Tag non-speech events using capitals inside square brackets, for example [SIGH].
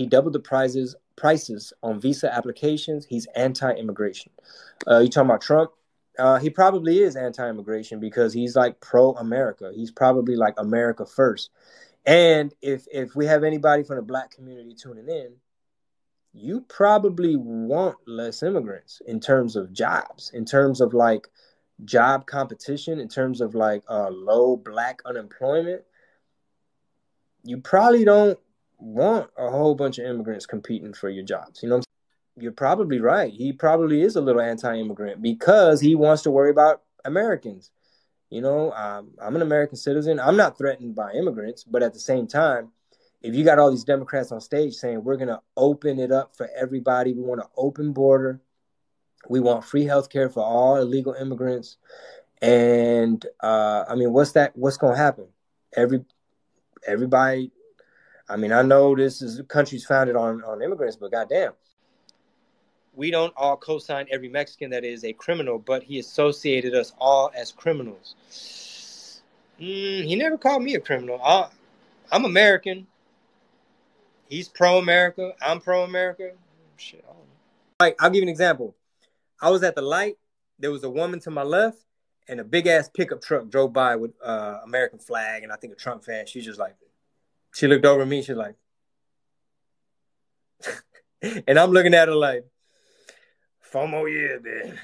He doubled the prices prices on visa applications. He's anti-immigration. Uh, you talking about Trump? Uh, he probably is anti-immigration because he's like pro-America. He's probably like America first. And if if we have anybody from the black community tuning in, you probably want less immigrants in terms of jobs, in terms of like job competition, in terms of like uh, low black unemployment. You probably don't want a whole bunch of immigrants competing for your jobs. You know You're probably right. He probably is a little anti-immigrant because he wants to worry about Americans. You know, um, I'm an American citizen. I'm not threatened by immigrants, but at the same time, if you got all these Democrats on stage saying we're going to open it up for everybody, we want an open border, we want free health care for all illegal immigrants, and uh, I mean, what's that? What's going to happen? Every everybody. I mean, I know this is countries founded on on immigrants, but goddamn, we don't all co-sign every Mexican that is a criminal, but he associated us all as criminals. Mm, he never called me a criminal. I, I'm American. He's pro America. I'm pro America. Shit, Like, I'll give you an example. I was at the light. There was a woman to my left, and a big ass pickup truck drove by with uh, American flag, and I think a Trump fan. She's just like, she looked over at me. She's like, [LAUGHS] and I'm looking at her like, FOMO, yeah, man.